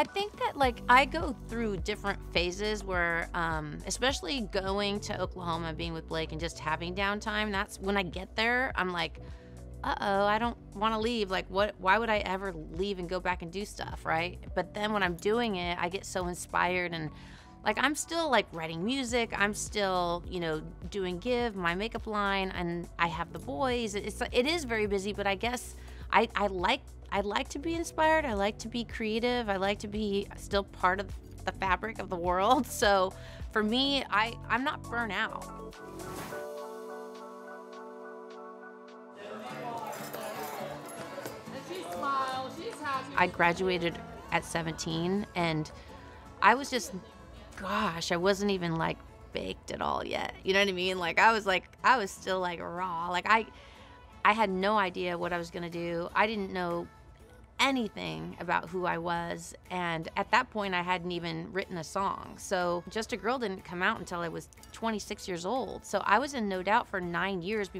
I think that like I go through different phases where, um, especially going to Oklahoma, being with Blake, and just having downtime. That's when I get there. I'm like, uh oh, I don't want to leave. Like, what? Why would I ever leave and go back and do stuff, right? But then when I'm doing it, I get so inspired and like I'm still like writing music. I'm still, you know, doing Give my makeup line, and I have the boys. It's it is very busy, but I guess I I like I like to be inspired. I like to be creative. I like to be still part of the fabric of the world. So for me, I I'm not burnt out. I graduated at 17 and I was just gosh, I wasn't even like baked at all yet. You know what I mean? Like I was like I was still like raw. Like I I had no idea what I was going to do. I didn't know anything about who I was. And at that point, I hadn't even written a song. So Just a Girl didn't come out until I was 26 years old. So I was in No Doubt for nine years,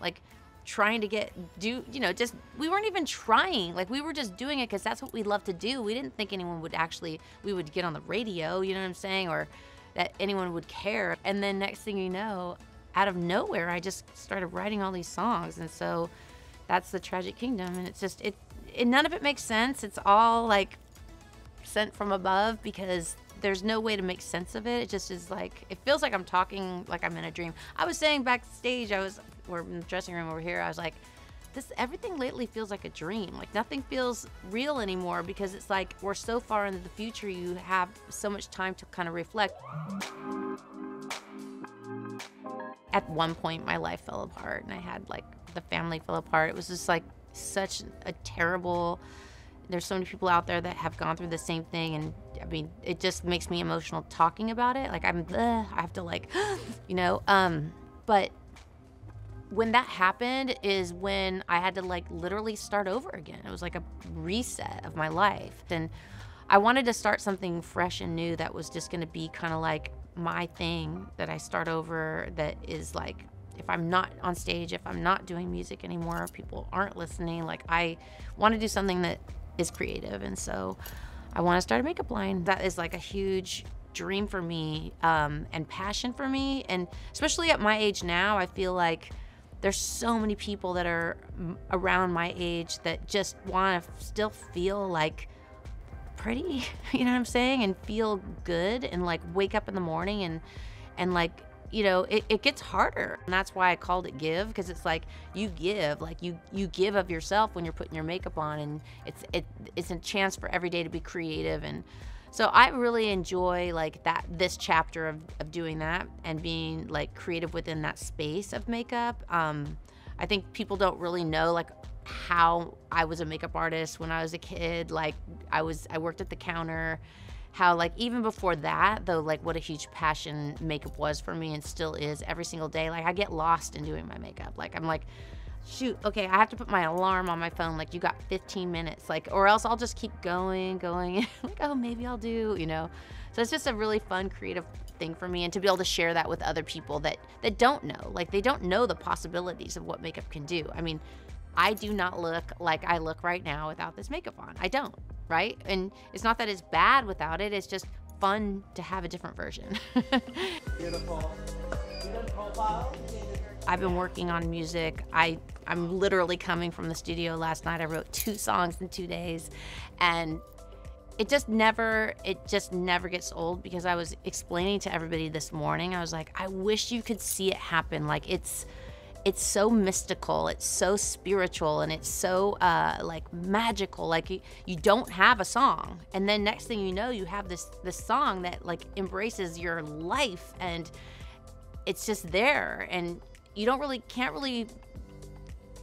like trying to get, do, you know, just, we weren't even trying. Like we were just doing it because that's what we love to do. We didn't think anyone would actually, we would get on the radio, you know what I'm saying? Or that anyone would care. And then next thing you know, out of nowhere, I just started writing all these songs. And so that's the Tragic Kingdom. And it's just, it, it, none of it makes sense. It's all like sent from above because there's no way to make sense of it. It just is like it feels like I'm talking like I'm in a dream. I was saying backstage, I was or in the dressing room over here, I was like, this everything lately feels like a dream. Like nothing feels real anymore because it's like we're so far into the future. You have so much time to kind of reflect. At one point, my life fell apart, and I had like the family fell apart. It was just like such a terrible there's so many people out there that have gone through the same thing. And i mean it just makes me emotional talking about it. Like i'm i have to like you know um but when that happened is when i had to like literally start over again. It was like a reset of my life. And i wanted to start something fresh and new that was just going to be kind of like my thing that i start over that is like if I'm not on stage, if I'm not doing music anymore, people aren't listening, like I want to do something that is creative. And so I want to start a makeup line. That is like a huge dream for me um, and passion for me. And especially at my age now, I feel like there's so many people that are around my age that just want to still feel like pretty, you know what I'm saying? And feel good and like wake up in the morning and and like you know it, it gets harder. And that's why i called it give because it's like you give like you you give of yourself when you're putting your makeup on and it's it, it's a chance for every day to be creative. And so i really enjoy like that this chapter of, of doing that and being like creative within that space of makeup. Um, i think people don't really know like how i was a makeup artist when i was a kid. Like i was i worked at the counter how like even before that though like what a huge passion makeup was for me and still is every single day like i get lost in doing my makeup. Like i'm like shoot okay i have to put my alarm on my phone like you got 15 minutes like or else i'll just keep going going. Like oh maybe i'll do you know? So it's just a really fun creative thing for me and to be able to share that with other people that that don't know like they don't know the possibilities of what makeup can do. I mean I do not look like I look right now without this makeup on. I don't, right? And it's not that it's bad without it, it's just fun to have a different version. Beautiful. I've been working on music. I I'm literally coming from the studio last night. I wrote two songs in 2 days and it just never it just never gets old because I was explaining to everybody this morning. I was like, I wish you could see it happen. Like it's it's so mystical it's so spiritual and it's so uh, like magical like you, you don't have a song and then next thing you know you have this this song that like embraces your life and it's just there and you don't really can't really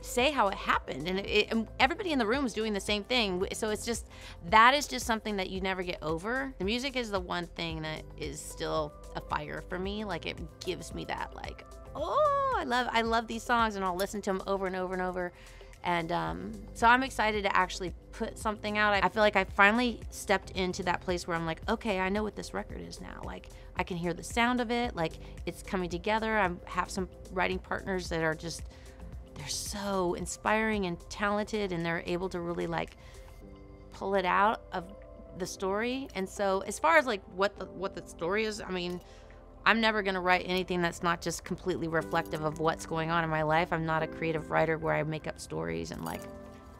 say how it happened and, it, and everybody in the room is doing the same thing so it's just that is just something that you never get over. The music is the one thing that is still a fire for me like it gives me that like oh, I love I love these songs, and I'll listen to them over and over and over. And um, so I'm excited to actually put something out. I feel like I finally stepped into that place where I'm like, okay, I know what this record is now. Like I can hear the sound of it. Like it's coming together. I have some writing partners that are just they're so inspiring and talented, and they're able to really like pull it out of the story. And so as far as like what the what the story is, I mean, I'm never going to write anything that's not just completely reflective of what's going on in my life. I'm not a creative writer where I make up stories and like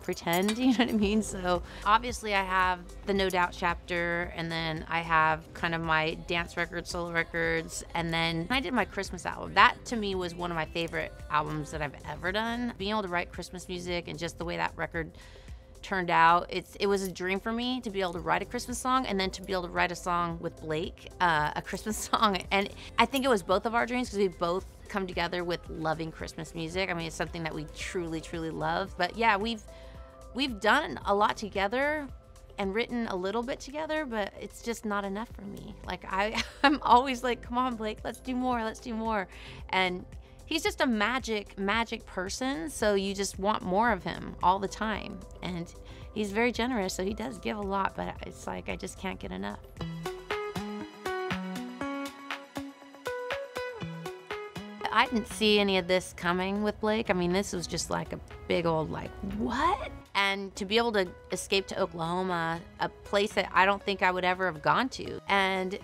pretend, you know what I mean? So obviously I have the No Doubt chapter and then I have kind of my dance records, solo records, and then I did my Christmas album. That to me was one of my favorite albums that I've ever done. Being able to write Christmas music and just the way that record turned out. It's it was a dream for me to be able to write a Christmas song and then to be able to write a song with Blake, uh, a Christmas song. And I think it was both of our dreams because we both come together with loving Christmas music. I mean, it's something that we truly, truly love. But yeah, we've we've done a lot together and written a little bit together, but it's just not enough for me. Like I, I'm always like, come on, Blake, let's do more, let's do more. And he's just a magic, magic person. So you just want more of him all the time. And he's very generous, so he does give a lot, but it's like I just can't get enough. I didn't see any of this coming with Blake. I mean, this was just like a big old like, what? And to be able to escape to Oklahoma, a place that I don't think I would ever have gone to. And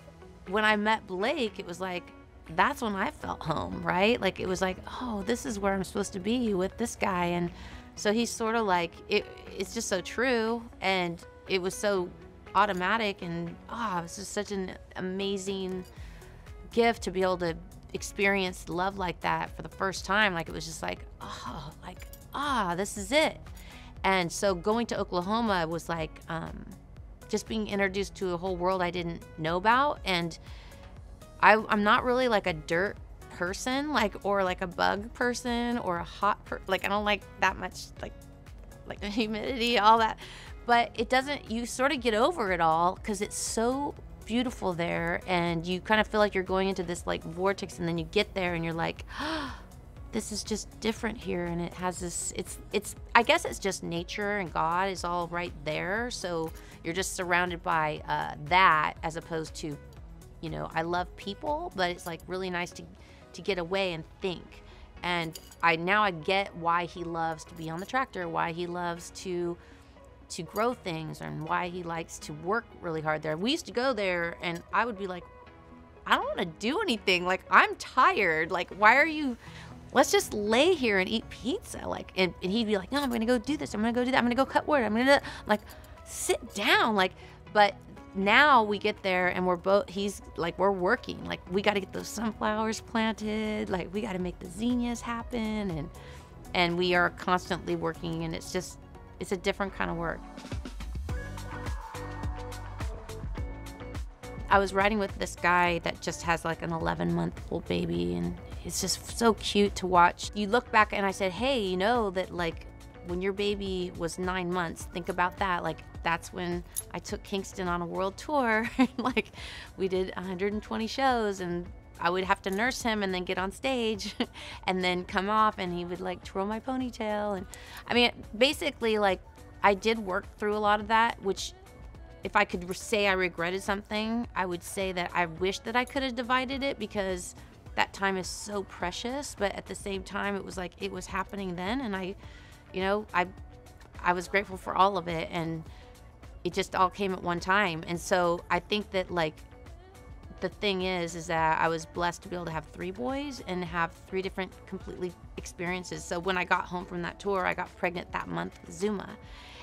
when I met Blake, it was like, that's when I felt home, right? Like it was like, oh, this is where I'm supposed to be with this guy. And so he's sort of like, it, it's just so true. And it was so automatic. And oh, it was just such an amazing gift to be able to experience love like that for the first time. Like it was just like, oh, like, ah, this is it. And so going to Oklahoma was like um, just being introduced to a whole world I didn't know about. And I, I'm not really like a dirt person, like or like a bug person or a hot per- like I don't like that much like like the humidity, all that. But it doesn't. You sort of get over it all because it's so beautiful there, and you kind of feel like you're going into this like vortex, and then you get there and you're like. This is just different here and it has this it's it's i guess it's just nature and god is all right there so you're just surrounded by uh, that as opposed to you know, I love people, but it's like really nice to to get away and think. And I now I get why he loves to be on the tractor, why he loves to to grow things and why he likes to work really hard there. We used to go there and I would be like, I don't want to do anything. Like I'm tired. Like why are you let's just lay here and eat pizza. Like and, and he'd be like, No, I'm gonna go do this. I'm gonna go do that. I'm gonna go cut wood. I'm gonna like sit down. Like but now we get there and we're both he's like we're working. Like we got to get those sunflowers planted. Like we got to make the zinnias happen. And and we are constantly working and it's just it's a different kind of work. I was riding with this guy that just has like an 11 month old baby and it's just so cute to watch. You look back and i said hey you know that like when your baby was nine months, think about that. Like, that's when I took Kingston on a world tour. like, we did 120 shows, and I would have to nurse him and then get on stage and then come off, and he would like twirl my ponytail. And I mean, basically, like, I did work through a lot of that, which if I could say I regretted something, I would say that I wish that I could have divided it because that time is so precious. But at the same time, it was like it was happening then, and I you know, I I was grateful for all of it and it just all came at one time. And so I think that like the thing is is that I was blessed to be able to have three boys and have three different completely experiences. So when I got home from that tour, I got pregnant that month with Zuma.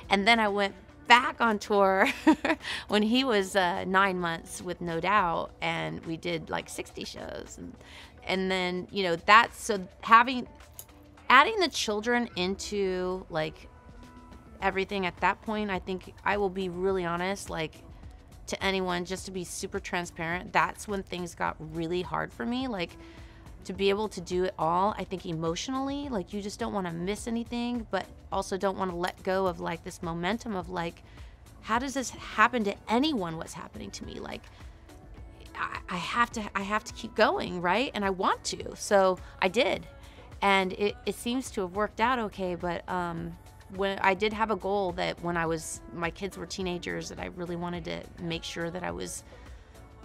And then I went back on tour when he was uh, nine months with No Doubt, and we did like 60 shows. And, and then, you know, that's so having adding the children into like everything at that point, I think I will be really honest, like to anyone, just to be super transparent, that's when things got really hard for me. Like to be able to do it all, I think emotionally, like you just don't want to miss anything, but also don't want to let go of like this momentum of like, how does this happen to anyone? What's happening to me? Like, I, have to, I have to keep going, right? And I want to, so I did, and it, it seems to have worked out okay but um, when i did have a goal that when i was my kids were teenagers that i really wanted to make sure that i was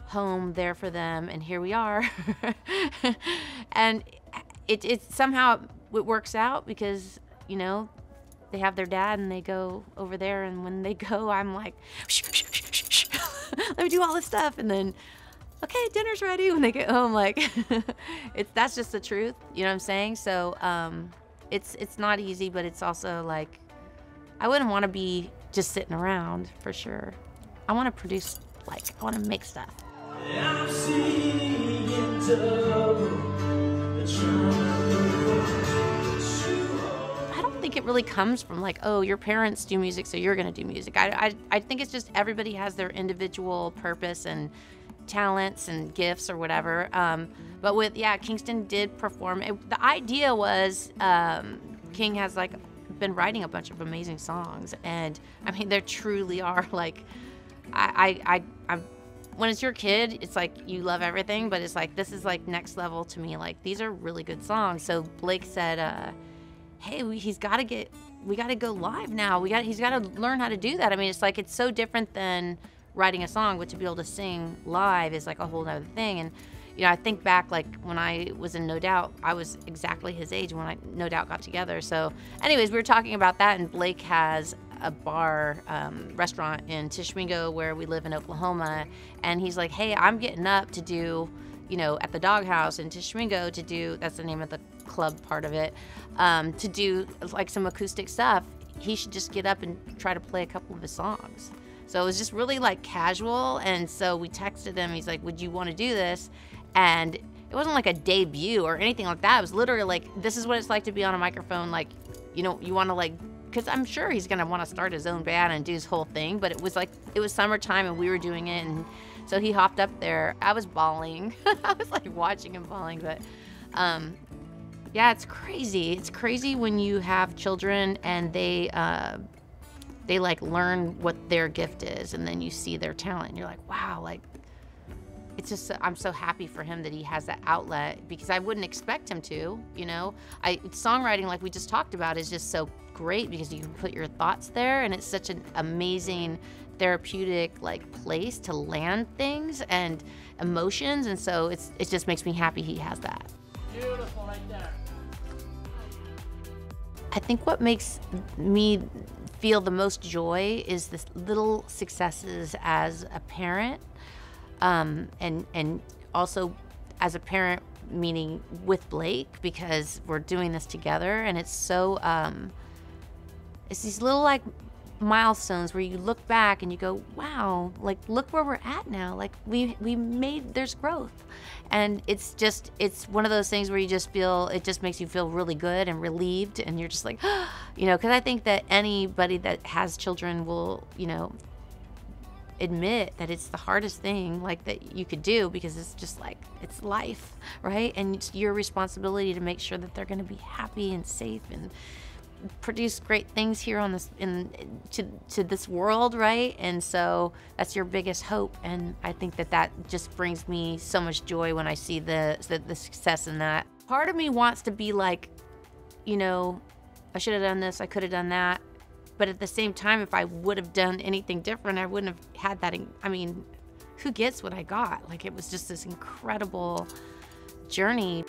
home there for them and here we are and it, it somehow it works out because you know they have their dad and they go over there and when they go i'm like let me do all this stuff, and then okay, dinner's ready when they get home. Like, it's that's just the truth. You know what I'm saying? So, um, it's it's not easy, but it's also like, I wouldn't want to be just sitting around for sure. I want to produce, like, I want to make stuff. I don't think it really comes from like, oh, your parents do music, so you're gonna do music. I, I, I think it's just everybody has their individual purpose and talents and gifts or whatever. Um, but with yeah, Kingston did perform. It, the idea was um, King has like been writing a bunch of amazing songs, and I mean there truly are like, I I I. I'm, when it's your kid, it's like you love everything, but it's like this is like next level to me. Like these are really good songs. So Blake said, uh, "Hey, we, he's got to get, we got to go live now. We got, he's got to learn how to do that. I mean, it's like it's so different than writing a song, but to be able to sing live is like a whole other thing. And you know, I think back like when I was in No Doubt, I was exactly his age when I No Doubt got together. So, anyways, we were talking about that, and Blake has a bar um, restaurant in Tishomingo where we live in Oklahoma, and he's like, "Hey, I'm getting up to do." You know, at the doghouse in Tishomingo to do that's the name of the club part of it, um, to do like some acoustic stuff. He should just get up and try to play a couple of his songs. So it was just really like casual. And so we texted him. He's like, Would you want to do this? And it wasn't like a debut or anything like that. It was literally like, This is what it's like to be on a microphone. Like, you know, you want to like, because I'm sure he's going to want to start his own band and do his whole thing. But it was like, it was summertime and we were doing it. And so he hopped up there. I was bawling. I was like watching him bawling. But um, yeah, it's crazy. It's crazy when you have children and they, uh, they like learn what their gift is and then you see their talent and you're like wow like it's just i'm so happy for him that he has that outlet because i wouldn't expect him to you know i songwriting like we just talked about is just so great because you can put your thoughts there and it's such an amazing therapeutic like place to land things and emotions and so it's it just makes me happy he has that Beautiful right there. I think what makes me feel the most joy is the little successes as a parent, um, and and also as a parent, meaning with Blake because we're doing this together, and it's so um, it's these little like milestones where you look back and you go, wow, like look where we're at now. Like we we made there's growth. And it's just it's one of those things where you just feel it just makes you feel really good and relieved and you're just like, you know, cuz I think that anybody that has children will, you know, admit that it's the hardest thing like that you could do because it's just like it's life, right? And it's your responsibility to make sure that they're going to be happy and safe and produce great things here on this in to to this world right? And so that's your biggest hope. And i think that that just brings me so much joy when i see the the, the success in that. Part of me wants to be like you know i should have done this i could have done that. But at the same time if i would have done anything different i wouldn't have had that in, i mean who gets what i got? Like it was just this incredible journey